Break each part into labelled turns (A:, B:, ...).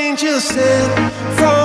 A: angel sent from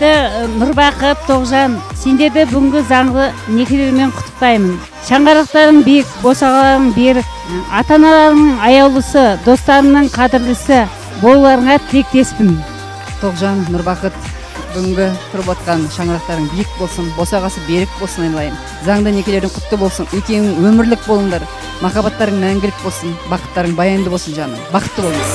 B: құрметті нұрбақыт тоғжан. Сендерді бүгінгі заңды некелеріңмен құттықтаймын. Шаңырақтарың биік босағаларың берік ата аналарыңның аяулысы достарыңның қадірлісі болуларыңа тілектеспін.
C: Тоғжан нұрбақыт бүгінгі тұрып отқан шаңырақтарың биік болсын босағасы берік болсын айналайын. Заңды некелерің құтты болсын екеуің өмірлік болыңдар. Махаббаттарың мәңгілік болсын бақыттарың баянды болсын жаным. Бақытты болыңыз.